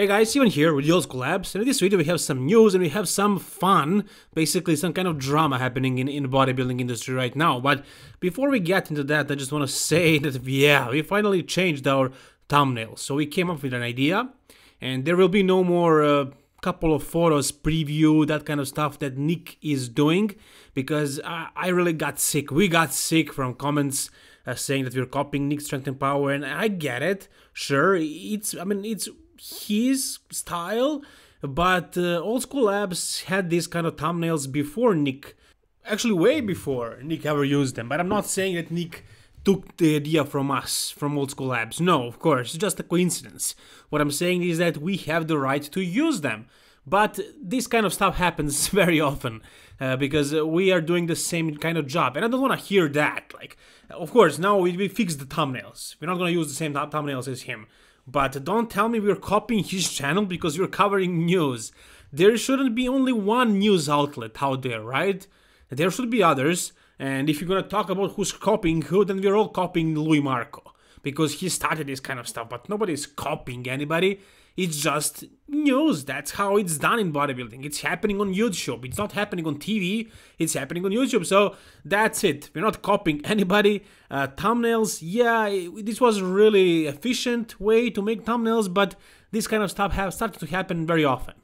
Hey guys, Steven here with Old School Labs, and in this video we have some news and we have some fun, basically some kind of drama happening in, in the bodybuilding industry right now. But before we get into that, I just want to say that yeah, we finally changed our thumbnail. So we came up with an idea, and there will be no more uh, couple of photos preview that kind of stuff that Nick is doing because I, I really got sick. We got sick from comments uh, saying that we're copying Nick's strength and power, and I get it. Sure, it's I mean it's his style, but uh, Old School Labs had these kind of thumbnails before Nick, actually way before Nick ever used them. But I'm not saying that Nick took the idea from us, from Old School Labs. No, of course, it's just a coincidence. What I'm saying is that we have the right to use them. But this kind of stuff happens very often uh, because we are doing the same kind of job, and I don't want to hear that. Like, of course, now we, we fix the thumbnails. We're not going to use the same th- thumbnails as him. But don't tell me we're copying his channel because you're covering news. There shouldn't be only one news outlet out there, right? There should be others. And if you're gonna talk about who's copying who, then we're all copying Luimarco because he started this kind of stuff. But nobody's copying anybody. It's just news. That's how it's done in bodybuilding. It's happening on YouTube. It's not happening on TV. It's happening on YouTube. So that's it. We're not copying anybody. Uh, thumbnails, yeah, this was really efficient way to make thumbnails, but this kind of stuff have started to happen very often.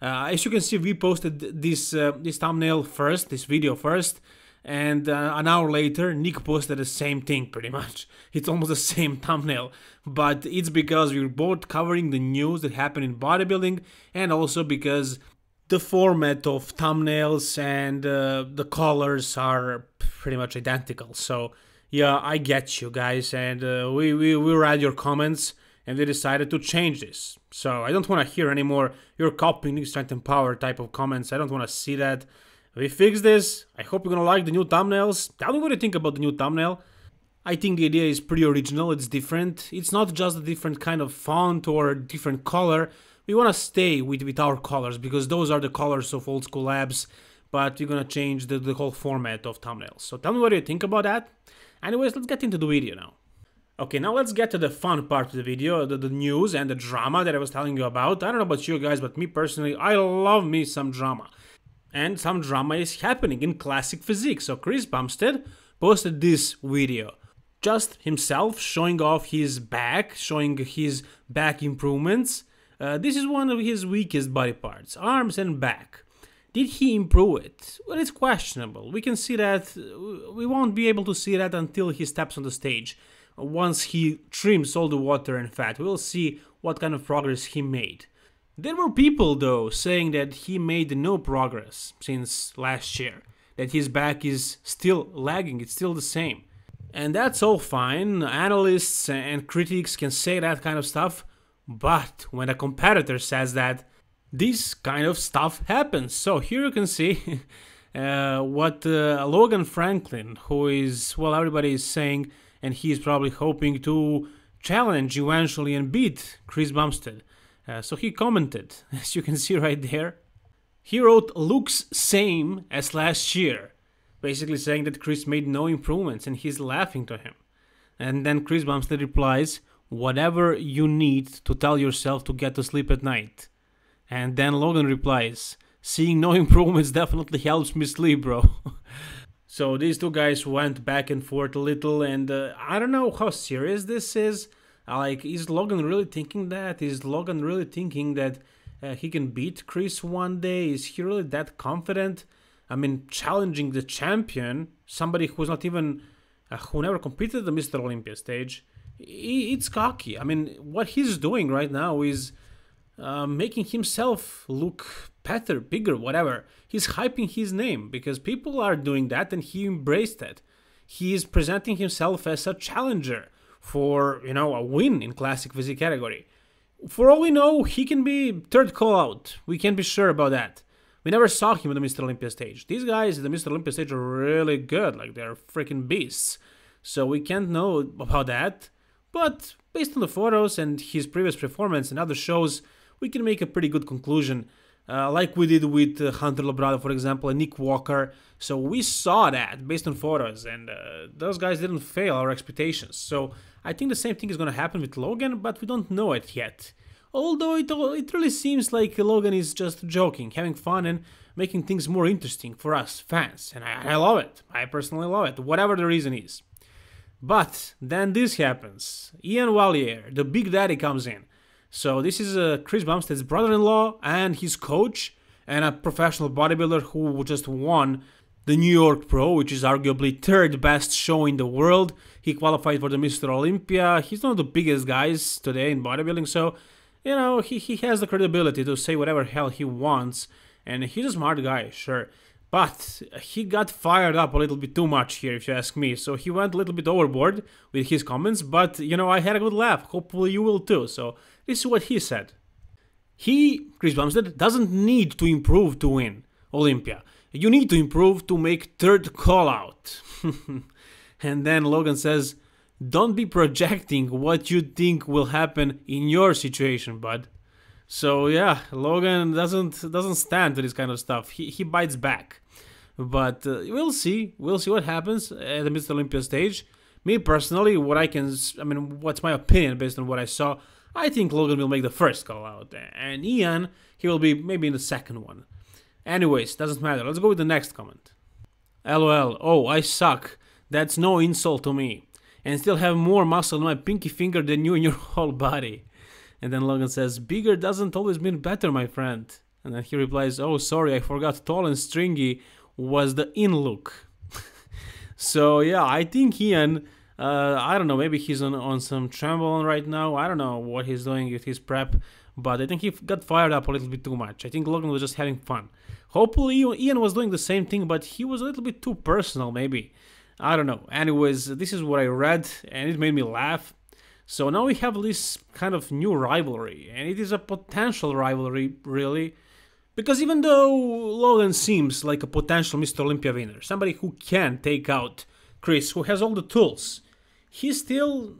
Uh, as you can see, we posted this uh, this thumbnail first, this video first, and uh, an hour later nick posted the same thing pretty much. It's almost the same thumbnail. But it's because we are both covering the news that happened in bodybuilding and also because the format of thumbnails and uh, the colors are pretty much identical. So yeah i get you guys. And uh, we, we we read your comments and we decided to change this. So i don't want to hear anymore you're copying strength and power type of comments. I don't want to see that we fixed this. I hope you're gonna like the new thumbnails. Tell me what you think about the new thumbnail. I think the idea is pretty original, it's different. It's not just a different kind of font or different color. We wanna stay with, with our colors because those are the colors of old school labs, but we're gonna change the, the whole format of thumbnails. So tell me what you think about that. Anyways, let's get into the video now. Okay, now let's get to the fun part of the video, the, the, news and the drama that I was telling you about. I don't know about you guys, but me personally, I love me some drama and some drama is happening in classic physique. So Chris Bumstead posted this video. Just himself showing off his back, showing his back improvements. Uh, this is one of his weakest body parts, arms and back. Did he improve it? Well, it's questionable. We can see that, we won't be able to see that until he steps on the stage. Once he trims all the water and fat, we'll see what kind of progress he made. There were people, though, saying that he made no progress since last year, that his back is still lagging, it's still the same. And that's all fine, analysts and critics can say that kind of stuff, but when a competitor says that, this kind of stuff happens. So here you can see uh, what uh, Logan Franklin, who is, well, everybody is saying, and he's probably hoping to challenge eventually and beat Chris Bumstead. Uh, so he commented, as you can see right there. He wrote looks same as last year, basically saying that Chris made no improvements and he's laughing to him. And then Chris Bumstead replies, whatever you need to tell yourself to get to sleep at night. And then Logan replies, seeing no improvements definitely helps me sleep, bro. so these two guys went back and forth a little, and uh, I don't know how serious this is. Like, is Logan really thinking that? Is Logan really thinking that uh, he can beat Chris one day? Is he really that confident? I mean, challenging the champion, somebody who's not even, uh, who never competed the Mr. Olympia stage, it's cocky. I mean, what he's doing right now is uh, making himself look better, bigger, whatever. He's hyping his name because people are doing that and he embraced it. He is presenting himself as a challenger for you know a win in classic physique category. For all we know, he can be third call out. We can't be sure about that. We never saw him on the Mr. Olympia stage. These guys at the Mr. Olympia stage are really good, like they're freaking beasts. So we can't know about that. But based on the photos and his previous performance and other shows, we can make a pretty good conclusion uh, like we did with uh, Hunter Labrada, for example, and Nick Walker. So we saw that based on photos, and uh, those guys didn't fail our expectations. So I think the same thing is going to happen with Logan, but we don't know it yet. Although it, it really seems like Logan is just joking, having fun, and making things more interesting for us fans. And I, I love it. I personally love it, whatever the reason is. But then this happens. Ian Valliere, the big daddy, comes in. So this is uh, Chris Bumstead's brother-in-law and his coach, and a professional bodybuilder who just won the New York Pro, which is arguably third best show in the world. He qualified for the Mr. Olympia. He's one of the biggest guys today in bodybuilding, so you know he, he has the credibility to say whatever hell he wants, and he's a smart guy, sure. But he got fired up a little bit too much here, if you ask me. So he went a little bit overboard with his comments, but you know, I had a good laugh. Hopefully, you will too. So, this is what he said. He, Chris Bumstead, doesn't need to improve to win Olympia. You need to improve to make third call out. and then Logan says, Don't be projecting what you think will happen in your situation, bud. So yeah, Logan doesn't doesn't stand to this kind of stuff. He he bites back. But uh, we'll see. We'll see what happens at the Mr. Olympia stage. Me personally, what I can, I mean, what's my opinion based on what I saw? I think Logan will make the first call out, and Ian, he will be maybe in the second one. Anyways, doesn't matter. Let's go with the next comment. LOL. Oh, I suck. That's no insult to me. And still have more muscle in my pinky finger than you in your whole body. And then Logan says, Bigger doesn't always mean better, my friend. And then he replies, Oh, sorry, I forgot tall and stringy was the in look. so yeah, I think Ian. Uh, I don't know. Maybe he's on on some trampoline right now. I don't know what he's doing with his prep, but I think he got fired up a little bit too much. I think Logan was just having fun. Hopefully, Ian was doing the same thing, but he was a little bit too personal, maybe. I don't know. Anyways, this is what I read, and it made me laugh. So now we have this kind of new rivalry, and it is a potential rivalry, really. Because even though Logan seems like a potential Mr. Olympia winner, somebody who can take out Chris, who has all the tools, he still,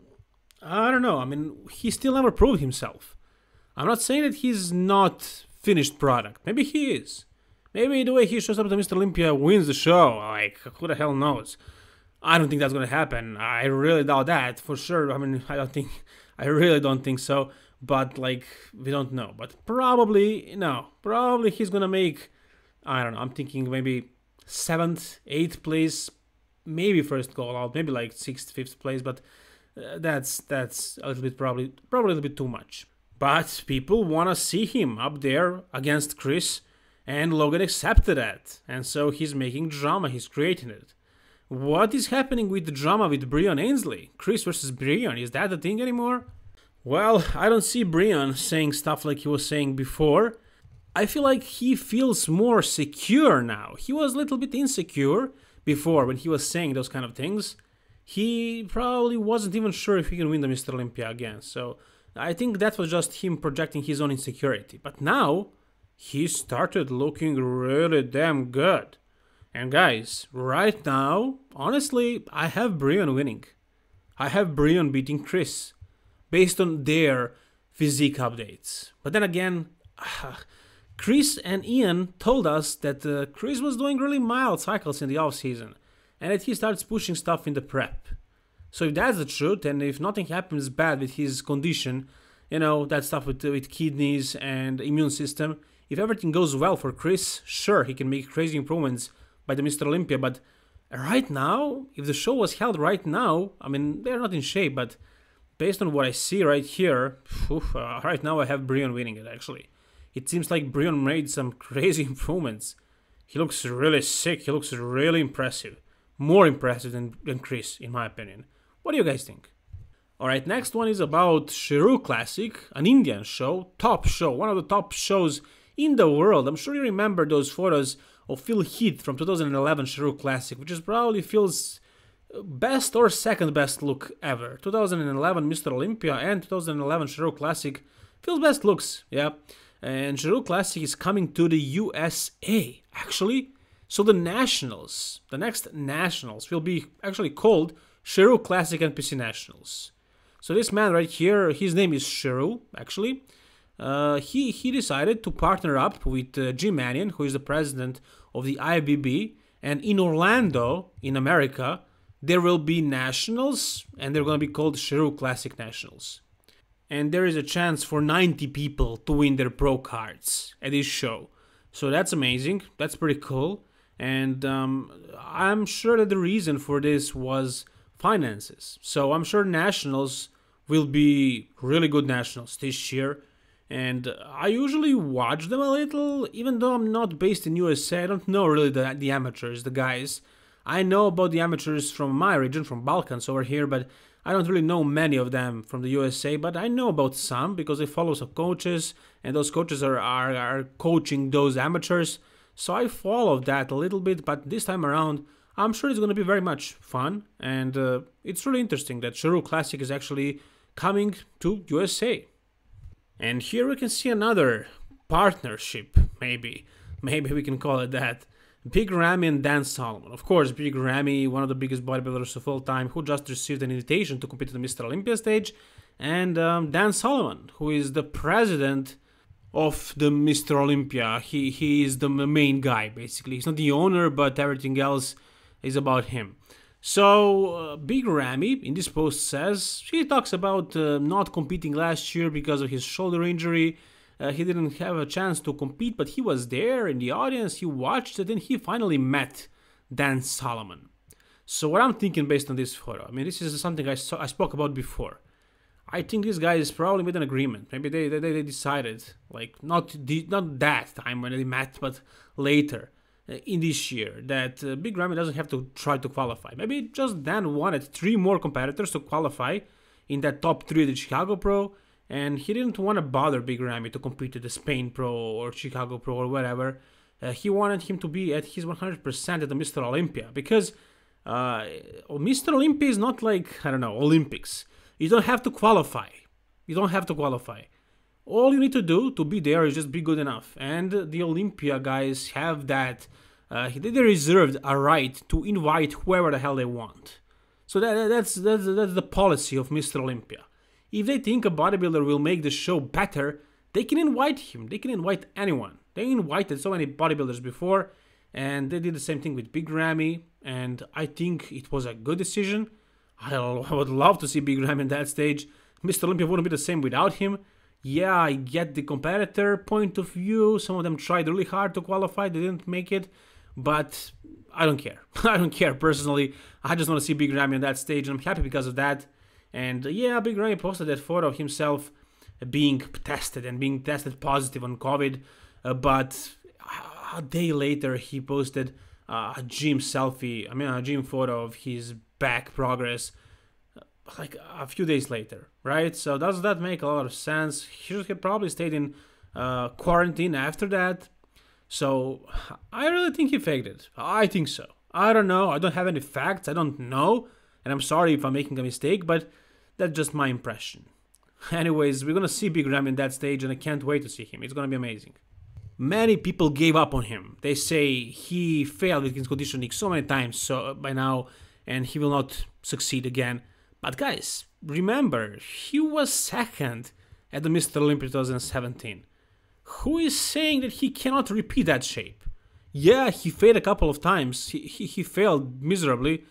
I don't know, I mean, he still never proved himself. I'm not saying that he's not finished product. Maybe he is. Maybe the way he shows up to Mr. Olympia wins the show. Like, who the hell knows? I don't think that's going to happen. I really doubt that for sure. I mean, I don't think, I really don't think so but like we don't know. But probably no, probably he's gonna make. I don't know. I'm thinking maybe seventh, eighth place, maybe first call out, maybe like sixth, fifth place. But uh, that's that's a little bit probably probably a little bit too much. But people wanna see him up there against Chris, and Logan accepted that, and so he's making drama. He's creating it. What is happening with the drama with Breon Ansley? Chris versus Breon, is that a thing anymore? Well, I don't see Breon saying stuff like he was saying before. I feel like he feels more secure now. He was a little bit insecure before when he was saying those kind of things. He probably wasn't even sure if he can win the Mr. Olympia again. So I think that was just him projecting his own insecurity. But now he started looking really damn good. And guys, right now, honestly, I have Breon winning. I have Breon beating Chris based on their physique updates. But then again, ah, Chris and Ian told us that uh, Chris was doing really mild cycles in the off season and that he starts pushing stuff in the prep. So if that's the truth, and if nothing happens bad with his condition, you know that stuff with with kidneys and immune system, if everything goes well for Chris, sure he can make crazy improvements by the Mr. Olympia. But right now, if the show was held right now, I mean they're not in shape, but based on what I see right here, oof, uh, right now I have Breon winning it actually. It seems like Breon made some crazy improvements. He looks really sick, he looks really impressive. More impressive than, than Chris, in my opinion. What do you guys think? Alright, next one is about Sheru Classic, an Indian show, top show, one of the top shows in the world. I'm sure you remember those photos of Phil Heath from 2011 Sheru Classic, which is probably Phil's best or second best look ever. 2011 Mr. Olympia and 2011 Sheru Classic Phil's best looks, yeah. And Sheru Classic is coming to the USA, actually. So the Nationals, the next Nationals, will be actually called Sheru Classic NPC Nationals. So this man right here, his name is Sheru, actually. Uh, he, he decided to partner up with uh, Jim Manion, who is the president of the IFBB. and in Orlando, in America, there will be nationals and they're going to be called Sheru Classic Nationals. And there is a chance for 90 people to win their pro cards at this show. So that's amazing. That's pretty cool. And um, I'm sure that the reason for this was finances. So I'm sure nationals will be really good nationals this year. And I usually watch them a little, even though I'm not based in USA. I don't know really the, the amateurs, the guys. I know about the amateurs from my region, from Balkans over here, but I don't really know many of them from the USA, but I know about some because I follow some coaches, and those coaches are, are, are coaching those amateurs. So I follow that a little bit, but this time around, I'm sure it's going to be very much fun, and uh, it's really interesting that Sheru Classic is actually coming to USA. And here we can see another partnership, maybe. Maybe we can call it that. Big Ramy and Dan Solomon. Of course, Big Ramy, one of the biggest bodybuilders of all time, who just received an invitation to compete at the Mr. Olympia stage. And um, Dan Solomon, who is the president of the Mr. Olympia. He, he is the main guy, basically. He's not the owner, but everything else is about him. So, uh, Big Ramy in this post says he talks about uh, not competing last year because of his shoulder injury uh, he didn't have a chance to compete, but he was there in the audience. He watched it, and he finally met Dan Solomon. So what I'm thinking based on this photo, I mean, this is something I, saw, I spoke about before. I think these guys probably made an agreement. Maybe they, they, they decided, like not not that time when they met, but later uh, in this year, that uh, Big Ramy doesn't have to try to qualify. Maybe just Dan wanted three more competitors to qualify in that top three of the Chicago Pro, and he didn't want to bother Big Ramy to compete at the Spain Pro or Chicago Pro or whatever. Uh, he wanted him to be at his 100% at the Mr. Olympia because uh, Mr. Olympia is not like, I don't know, Olympics. You don't have to qualify. You don't have to qualify. All you need to do to be there is just be good enough. And the Olympia guys have that. Uh, they reserved a right to invite whoever the hell they want. So that, that's, that's, that's the policy of Mr. Olympia. If they think a bodybuilder will make the show better, they can invite him. They can invite anyone. They invited so many bodybuilders before, and they did the same thing with Big Ramy, and I think it was a good decision. I would love to see Big Ramy on that stage. Mr. Olympia wouldn't be the same without him. Yeah, I get the competitor point of view. Some of them tried really hard to qualify, they didn't make it, but I don't care. I don't care personally. I just want to see Big Ramy on that stage, and I'm happy because of that. And uh, yeah, Big Ramy posted that photo of himself being tested and being tested positive on COVID. Uh, but a day later, he posted uh, a gym selfie, I mean, a gym photo of his back progress uh, like a few days later, right? So does that make a lot of sense? He should have probably stayed in uh, quarantine after that. So I really think he faked it. I think so. I don't know. I don't have any facts. I don't know. And I'm sorry if I'm making a mistake, but that's just my impression. Anyways, we're gonna see Big Ramy in that stage, and I can't wait to see him. It's gonna be amazing. Many people gave up on him. They say he failed with his conditioning so many times so by now, and he will not succeed again. But guys, remember, he was second at the Mr. Olympia 2017. Who is saying that he cannot repeat that shape? Yeah, he failed a couple of times. He, he, he failed miserably,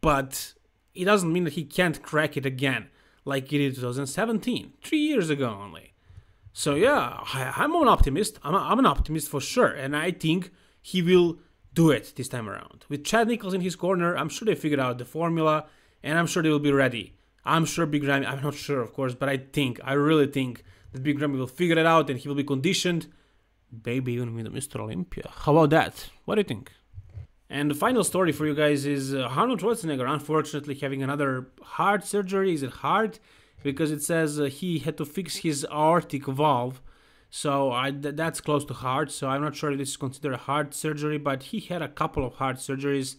but it doesn't mean that he can't crack it again like he did in 2017, three years ago only. So yeah, I, am an optimist. I'm, a, I'm an optimist for sure, and I think he will do it this time around. With Chad Nichols in his corner, I'm sure they figured out the formula, and I'm sure they will be ready. I'm sure Big Ramy, I'm not sure of course, but I think, I really think that Big Ramy will figure it out and he will be conditioned. Maybe even Mr. Olympia. How about that? What do you think? And the final story for you guys is uh, Arnold Schwarzenegger, unfortunately, having another heart surgery. Is it heart? Because it says uh, he had to fix his aortic valve. So I, th- that's close to heart. So I'm not sure if this is considered a heart surgery, but he had a couple of heart surgeries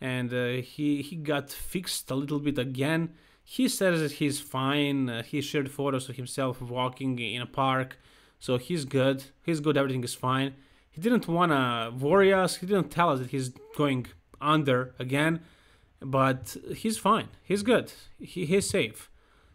and uh, he, he got fixed a little bit again. He says that he's fine. Uh, he shared photos of himself walking in a park. So he's good. He's good. Everything is fine he didn't want to worry us. He didn't tell us that he's going under again, but he's fine. He's good. He, he's safe.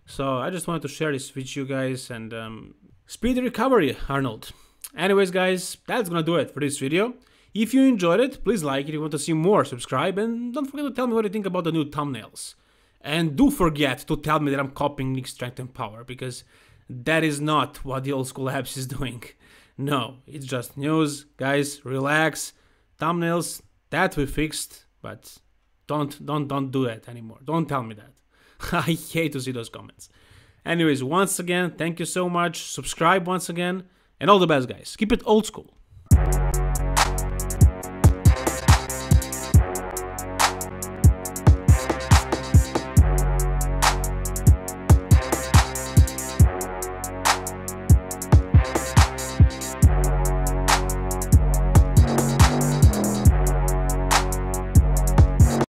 So I just wanted to share this with you guys and um, speedy recovery, Arnold. Anyways, guys, that's gonna do it for this video. If you enjoyed it, please like it. If you want to see more, subscribe, and don't forget to tell me what you think about the new thumbnails. And do forget to tell me that I'm copying Nick Strength and Power because that is not what the old school labs is doing. No, it's just news. Guys, relax. Thumbnails, that we fixed, but don't don't don't do that anymore. Don't tell me that. I hate to see those comments. Anyways, once again, thank you so much. Subscribe once again, and all the best, guys. Keep it old school.